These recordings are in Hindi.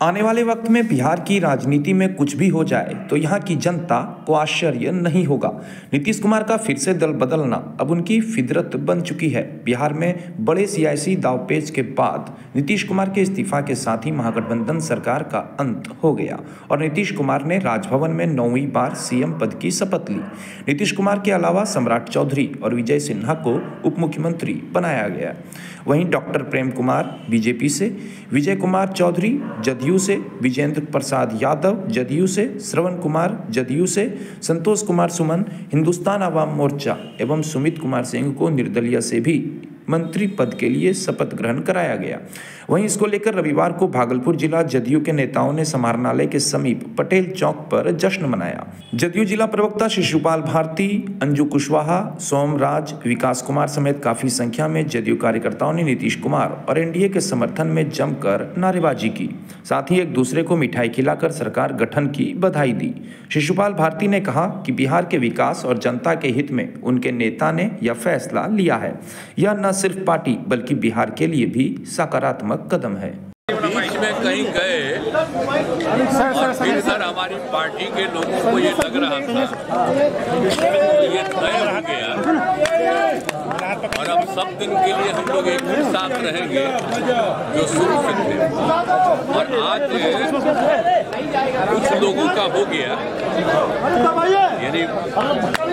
आने वाले वक्त में बिहार की राजनीति में कुछ भी हो जाए तो यहाँ की जनता को आश्चर्य नहीं होगा। नीतीश कुमार का फिर से दल बदलना अब उनकी फितरत बन चुकी है। बिहार में बड़े सियासी दावपेच के बाद नीतीश कुमार के इस्तीफा के साथ ही महागठबंधन सरकार का अंत हो गया और नीतीश कुमार ने राजभवन में नौवीं बार सीएम पद की शपथ ली। नीतीश कुमार के अलावा सम्राट चौधरी और विजय सिन्हा को उप मुख्यमंत्री बनाया गया। वहीं डॉक्टर प्रेम कुमार, बीजेपी से, विजय कुमार चौधरी, जदयू से विजेंद्र प्रसाद यादव, जदयू से श्रवण कुमार, जदयू से संतोष कुमार सुमन, हिंदुस्तान आवाम मोर्चा एवं सुमित कुमार सिंह को निर्दलीय से भी मंत्री पद के लिए शपथ ग्रहण कराया गया। वहीं इसको लेकर रविवार को भागलपुर जिला जदयू के नेताओं ने समारणालय के समीप पटेल चौक पर जश्न मनाया। जदयू जिला प्रवक्ता शिशुपाल भारती, अंजू कुशवाहा सोमराज विकास कुमार समेत काफ़ी संख्या में जदयू कार्यकर्ताओं ने नीतीश कुमार और एनडीए के समर्थन में जमकर नारेबाजी की। साथ ही एक दूसरे को मिठाई खिलाकर सरकार गठन की बधाई दी। शिशुपाल भारती ने कहा कि बिहार के विकास और जनता के हित में उनके नेता ने यह फैसला लिया है। यह न सिर्फ़ पार्टी, बल्कि बिहार के लिए भी सकारात्मक कदम है। बीच में कहीं गए और फिर सर हमारी पार्टी के लोगों को ये लग रहा था ये तय हो गया। और अब सब दिन के लिए हम लोग एक साथ रहेंगे जो शुरू से थे। और आज कुछ लोगों का हो गया। यानी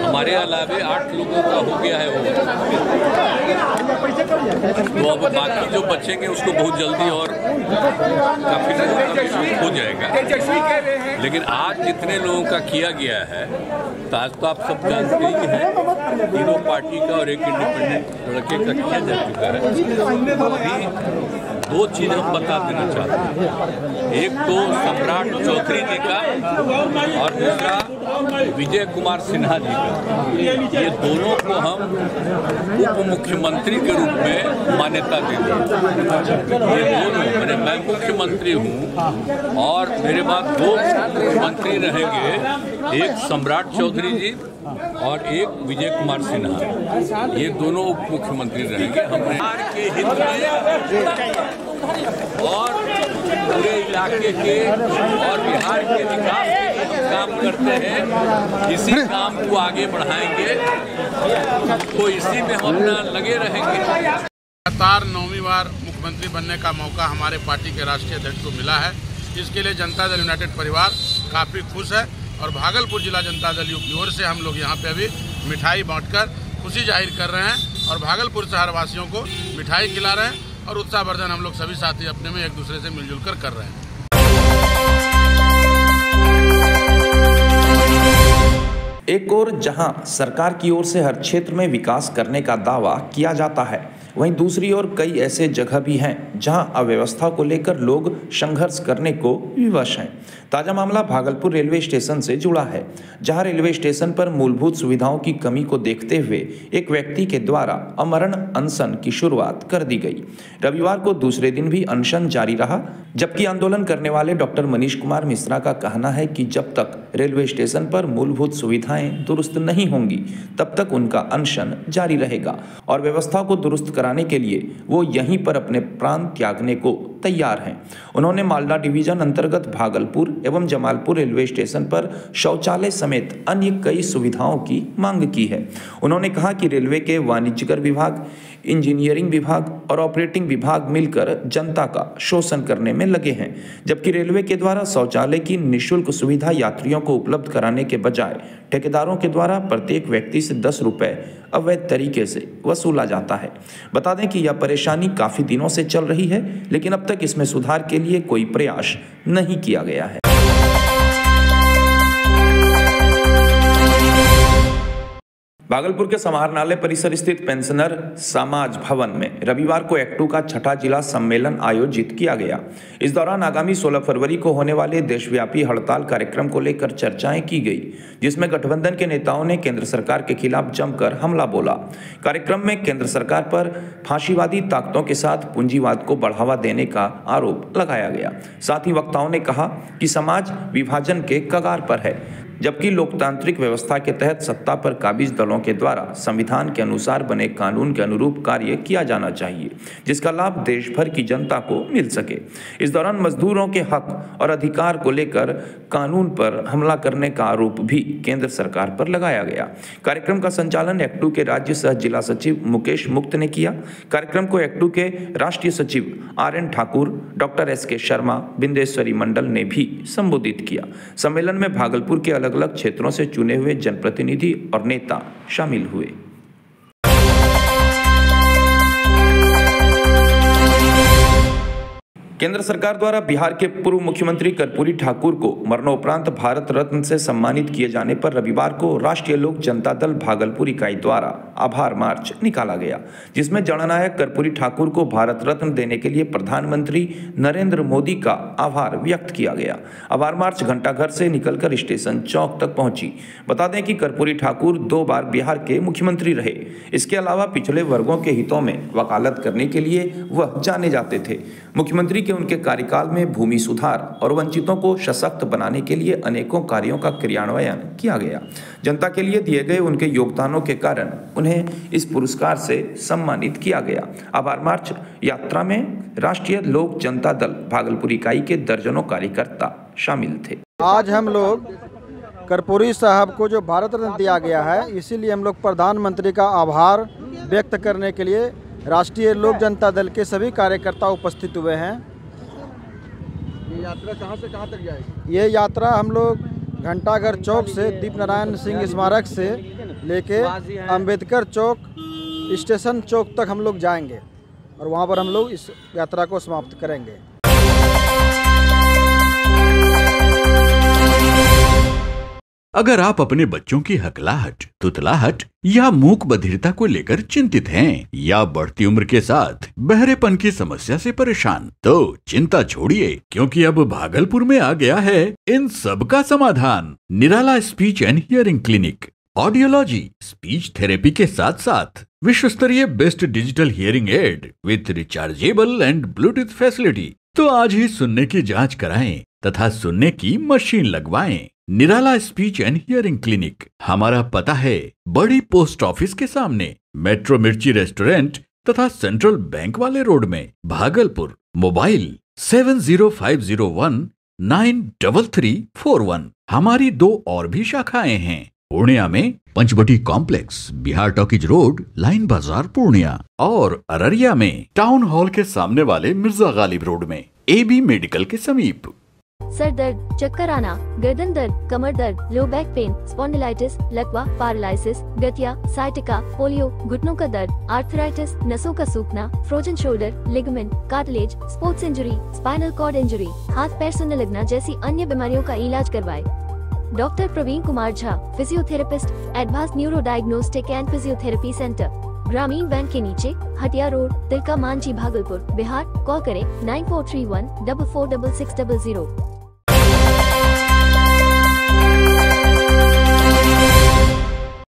हमारे अलावे आठ लोगों का हो गया है वो तो अब बाकी जो बचेंगे उसको बहुत जल्दी और काफ़ी हो जाएगा। लेकिन आज जितने लोगों का किया गया है तो आज तो आप सब जानते ही हैं तीनों पार्टी का और एक इंडिपेंडेंट लड़के का किया जा चुका है। अभी दो चीज़ हम बता देना चाहते हैं। एक तो सम्राट चौधरी जी का और दूसरा विजय कुमार सिन्हा जी का। ये दोनों को हम उप मुख्यमंत्री के रूप में मान्यता देते हैं। ये दोनों, मैंने, मैं मुख्यमंत्री हूँ और मेरे बाद दो मुख्यमंत्री रहेंगे, एक सम्राट चौधरी जी और एक विजय कुमार सिन्हा। ये दोनों उप मुख्यमंत्री रहेंगे। हम बिहार के हित में और पूरे इलाके के और बिहार के विकास के काम करते हैं। इसी काम को आगे बढ़ाएँगे। तो इसी में हम अपना लगे रहेंगे। लगातार नौवीं बार मुख्यमंत्री बनने का मौका हमारे पार्टी के राष्ट्रीय अध्यक्ष को मिला है। इसके लिए जनता दल यूनाइटेड परिवार काफ़ी खुश है और भागलपुर जिला जनता दल यू की ओर से हम लोग यहाँ पे अभी मिठाई बांटकर खुशी ज़ाहिर कर रहे हैं और भागलपुर शहरवासियों को मिठाई खिला रहे हैं। और उत्साहवर्धन हम लोग सभी साथी अपने में एक दूसरे से मिलजुल कर कर रहे हैं। एक और जहाँ सरकार की ओर से हर क्षेत्र में विकास करने का दावा किया जाता है वहीं दूसरी ओर कई ऐसे जगह भी हैं जहाँ अव्यवस्था को लेकर लोग संघर्ष करने को विवश हैं। ताज़ा मामला भागलपुर रेलवे स्टेशन से जुड़ा है, जहाँ रेलवे स्टेशन पर मूलभूत सुविधाओं की कमी को देखते हुए एक व्यक्ति के द्वारा अमरण अनशन की शुरुआत कर दी गई। रविवार को दूसरे दिन भी अनशन जारी रहा, जबकि आंदोलन करने वाले डॉक्टर मनीष कुमार मिश्रा का कहना है कि जब तक रेलवे स्टेशन पर मूलभूत सुविधाएँ दुरुस्त नहीं होंगी, तब तक उनका अनशन जारी रहेगा और व्यवस्था को दुरुस्त कराने के लिए वो यहीं पर अपने प्राण त्यागने को तैयार हैं। उन्होंने मालदा डिवीज़न अंतर्गत भागलपुर एवं जमालपुर रेलवे स्टेशन पर शौचालय समेत अन्य कई सुविधाओं की मांग की है। उन्होंने कहा कि रेलवे के वाणिज्यकर विभाग, इंजीनियरिंग विभाग और ऑपरेटिंग विभाग मिलकर जनता का शोषण करने में लगे हैं, जबकि रेलवे के द्वारा शौचालय की निशुल्क सुविधा यात्रियों को उपलब्ध कराने के बजाय ठेकेदारों के द्वारा प्रत्येक व्यक्ति से दस रुपए अवैध तरीके से वसूला जाता है। बता दें कि यह परेशानी काफ़ी दिनों से चल रही है, लेकिन अब तक इसमें सुधार के लिए कोई प्रयास नहीं किया गया है। भागलपुर के समाहरणालय परिसर स्थित पेंशनर समाज भवन में रविवार को एक्टू का छठा जिला सम्मेलन आयोजित किया गया। इस दौरान आगामी 16 फरवरी को होने वाले देशव्यापी हड़ताल कार्यक्रम को लेकर चर्चाएँ की गई, जिसमें गठबंधन के नेताओं ने केंद्र सरकार के खिलाफ जमकर हमला बोला। कार्यक्रम में केंद्र सरकार पर फांसीवादी ताकतों के साथ पूंजीवाद को बढ़ावा देने का आरोप लगाया गया। साथ ही वक्ताओं ने कहा कि समाज विभाजन के कगार पर है। जबकि लोकतांत्रिक व्यवस्था के तहत सत्ता पर काबिज दलों के द्वारा संविधान के अनुसार बने कानून के अनुरूप कार्य किया जाना चाहिए, जिसका लाभ देश भर की जनता को मिल सके। इस दौरान मजदूरों के हक और अधिकार को लेकर कानून पर हमला करने का आरोप भी केंद्र सरकार पर लगाया गया। कार्यक्रम का संचालन एक्टू के राज्य सह जिला सचिव मुकेश मुक्त ने किया। कार्यक्रम को एक्टू के राष्ट्रीय सचिव R N Thakur, doctor S K Sharma, Bindeshwari मंडल ने भी संबोधित किया। सम्मेलन में भागलपुर के अलग अलग अलग क्षेत्रों से चुने हुए जनप्रतिनिधि और नेता शामिल हुए। केंद्र सरकार द्वारा बिहार के पूर्व मुख्यमंत्री कर्पूरी ठाकुर को मरणोपरांत भारत रत्न से सम्मानित किए जाने पर रविवार को राष्ट्रीय लोक जनता दल भागलपुर इकाई द्वारा आभार मार्च निकाला गया, जिसमें जननायक कर्पूरी ठाकुर को भारत रत्न देने के लिए प्रधानमंत्री नरेंद्र मोदी का आभार व्यक्त किया गया। आभार मार्च घंटाघर से निकलकर स्टेशन चौक तक पहुँची। बता दें कि कर्पूरी ठाकुर दो बार बिहार के मुख्यमंत्री रहे। इसके अलावा पिछड़े वर्गों के हितों में वकालत करने के लिए वह जाने जाते थे। मुख्यमंत्री के उनके कार्यकाल में भूमि सुधार और वंचितों को सशक्त बनाने के लिए अनेकों कार्यों का क्रियान्वयन किया गया। जनता के लिए दिए गए उनके योगदानों के कारण उन्हें इस पुरस्कार से सम्मानित किया गया। आभार मार्च यात्रा में राष्ट्रीय लोक जनता दल भागलपुर इकाई के दर्जनों कार्यकर्ता शामिल थे। आज हम लोग कर्पूरी साहब को जो भारत रत्न दिया गया है, इसीलिए हम लोग प्रधानमंत्री का आभार व्यक्त करने के लिए राष्ट्रीय लोक जनता दल के सभी कार्यकर्ता उपस्थित हुए हैं। ये यात्रा कहाँ से कहाँ तक जाएगी? ये यात्रा हम लोग घंटाघर चौक से दीप नारायण सिंह स्मारक से लेके अंबेडकर चौक स्टेशन चौक तक हम लोग जाएँगे और वहाँ पर हम लोग इस यात्रा को समाप्त करेंगे। अगर आप अपने बच्चों की हकलाहट, तुतलाहट या मूक बधिरता को लेकर चिंतित हैं या बढ़ती उम्र के साथ बहरेपन की समस्या से परेशान तो चिंता छोड़िए, क्योंकि अब भागलपुर में आ गया है इन सब का समाधान। Nirala speech and hearing clinic. Audiology, speech therapy के साथ साथ विश्व स्तरीय best digital hearing aid with rechargeable and bluetooth facility. तो आज ही सुनने की जाँच कराएँ। तथा सुनने की machine लगवाएँ। Nirala speech and hearing clinic. हमारा पता है, बड़ी पोस्ट ऑफ़िस के सामने, मेट्रो मिर्ची रेस्टोरेंट तथा सेंट्रल बैंक वाले रोड में, Bhagalpur. Mobile seven zero five zero one nine double three four one. हमारी दो और भी शाखाएँ हैं। पूर्णिया में Panchvati complex, Bihar talkies road, line Bazar Purnia. और अररिया में टाउन हॉल के सामने वाले मिर्ज़ा गालिब रोड में, ए बी मेडिकल के समीप। सर दर्द, चक्कर आना, गर्दन दर्द, कमर दर्द लो बैक पेन स्पॉन्डिलाइटिस लकवा पैरालिसिस गठिया साइटिका पोलियो घुटनों का दर्द आर्थराइटिस नसों का सूखना frozen shoulder ligament cartilage sports injury spinal cord injury हाथ पैर सुनने लगना जैसी अन्य बीमारियों का इलाज करवाए। Doctor Praveen Kumar Jha physiotherapist advance neuro diagnostic and physiotherapy centre Gramin bank के नीचे, हटिया रोड, तिलका मांझी भागलपुर, बिहार, कॉल करें, nine four three one double four double six double zero.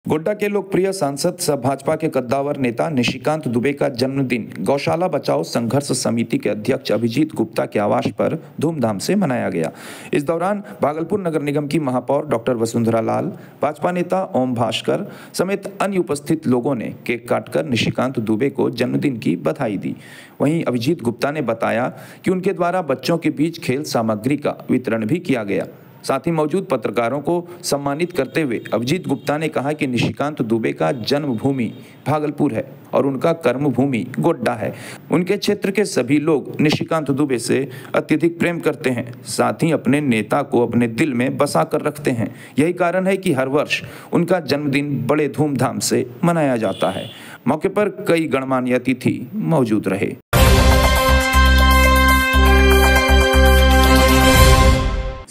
Godda के लोकप्रिय सांसद सह भाजपा के कद्दावर नेता निशिकांत दुबे का जन्मदिन। गौशाला बचाओ संघर्ष समिति के अध्यक्ष अभिजीत गुप्ता के आवास पर धूमधाम से मनाया गया। इस दौरान भागलपुर नगर निगम की महापौर डॉक्टर वसुंधरा लाल, भाजपा नेता ओम भास्कर समेत अन्य उपस्थित लोगों ने केक काटकर निशिकांत दुबे को जन्मदिन की बधाई दी। वहीं अभिजीत गुप्ता ने बताया कि उनके द्वारा बच्चों के बीच खेल सामग्री का वितरण भी किया गया। साथ ही मौजूद पत्रकारों को सम्मानित करते हुए अभिजीत गुप्ता ने कहा कि निशिकांत दुबे का जन्मभूमि भागलपुर है और उनका कर्मभूमि गोड्डा है। उनके क्षेत्र के सभी लोग निशिकांत दुबे से अत्यधिक प्रेम करते हैं, साथ ही अपने नेता को अपने दिल में बसा कर रखते हैं। यही कारण है कि हर वर्ष उनका जन्मदिन बड़े धूमधाम से मनाया जाता है। मौके पर कई गणमान्य अतिथि मौजूद रहे।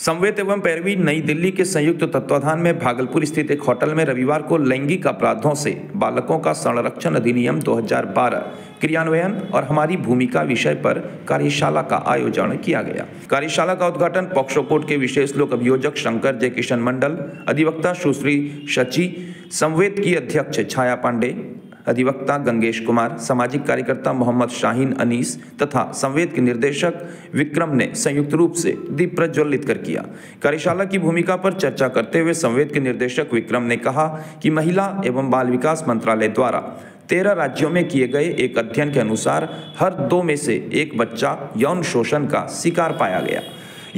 संवेद एवं पैरवी नई दिल्ली के संयुक्त तत्वाधान में भागलपुर स्थित एक होटल में रविवार को लैंगिक अपराधों से बालकों का संरक्षण अधिनियम 2012 क्रियान्वयन और हमारी भूमिका विषय पर कार्यशाला का आयोजन किया गया। कार्यशाला का उद्घाटन पॉक्सो कोर्ट के विशेष लोक अभियोजक शंकर जय किशन मंडल, अधिवक्ता सुश्री शची संवेद की अध्यक्ष छाया पांडे अधिवक्ता गंगेश कुमार, सामाजिक कार्यकर्ता मोहम्मद शाहीन अनीस तथा संवेद के निर्देशक विक्रम ने संयुक्त रूप से दीप प्रज्वलित कर किया। कार्यशाला की भूमिका पर चर्चा करते हुए संवेद के निर्देशक विक्रम ने कहा कि महिला एवं बाल विकास मंत्रालय द्वारा तेरह राज्यों में किए गए एक अध्ययन के अनुसार हर दो में से एक बच्चा यौन शोषण का शिकार पाया गया।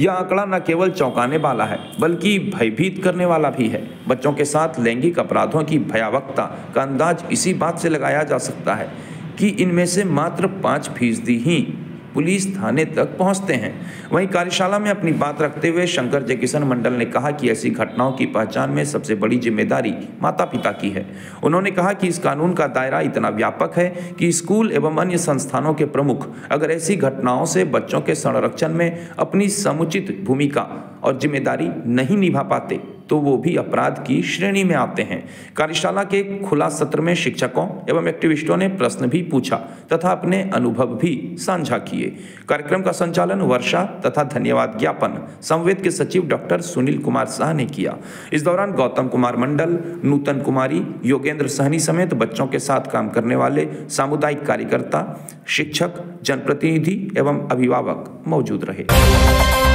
यह आंकड़ा न केवल चौंकाने वाला है, बल्कि भयभीत करने वाला भी है। बच्चों के साथ लैंगिक अपराधों की भयावकता का अंदाज इसी बात से लगाया जा सकता है कि इनमें से मात्र पाँच फ़ीसदी ही पुलिस थाने तक पहुँचते हैं। वहीं कार्यशाला में अपनी बात रखते हुए शंकर जयकिशन मंडल ने कहा कि ऐसी घटनाओं की पहचान में सबसे बड़ी ज़िम्मेदारी माता पिता की है। उन्होंने कहा कि इस कानून का दायरा इतना व्यापक है कि स्कूल एवं अन्य संस्थानों के प्रमुख अगर ऐसी घटनाओं से बच्चों के संरक्षण में अपनी समुचित भूमिका और ज़िम्मेदारी नहीं निभा पाते तो वो भी अपराध की श्रेणी में आते हैं। कार्यशाला के खुला सत्र में शिक्षकों एवं एक्टिविस्टों ने प्रश्न भी पूछा तथा अपने अनुभव भी साझा किए। कार्यक्रम का संचालन वर्षा तथा धन्यवाद ज्ञापन संवेद के सचिव डॉक्टर सुनील कुमार शाह ने किया। इस दौरान गौतम कुमार मंडल, नूतन कुमारी, योगेंद्र सहनी समेत बच्चों के साथ काम करने वाले सामुदायिक कार्यकर्ता, शिक्षक, जनप्रतिनिधि एवं अभिभावक मौजूद रहे।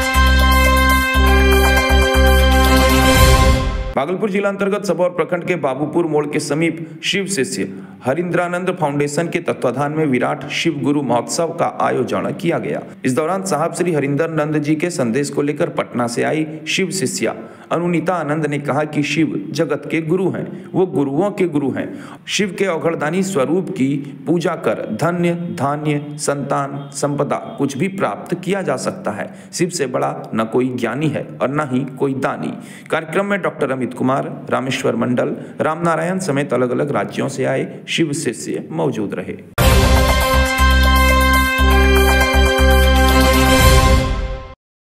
भागलपुर जिला अंतर्गत सबौर प्रखंड के बाबूपुर मोड़ के समीप शिव शिष्य हरिंद्रानंद फाउंडेशन के तत्वाधान में विराट शिव गुरु महोत्सव का आयोजन किया गया। इस दौरान साहब श्री हरिंदर नंद जी के संदेश को लेकर पटना से आई शिव शिष्या। अनुनीता आनंद ने कहा कि शिव जगत के गुरु हैं, वो गुरुओं के गुरु हैं। शिव के अवघड़दानी स्वरूप की पूजा कर धन्य, धान्य, संतान, संपदा कुछ भी प्राप्त किया जा सकता है। शिव से बड़ा न कोई ज्ञानी है और न ही कोई दानी। कार्यक्रम में डॉक्टर अमित कुमार, रामेश्वर मंडल रामनारायण समेत अलग अलग राज्यों से आए शिव शिष्य मौजूद रहे।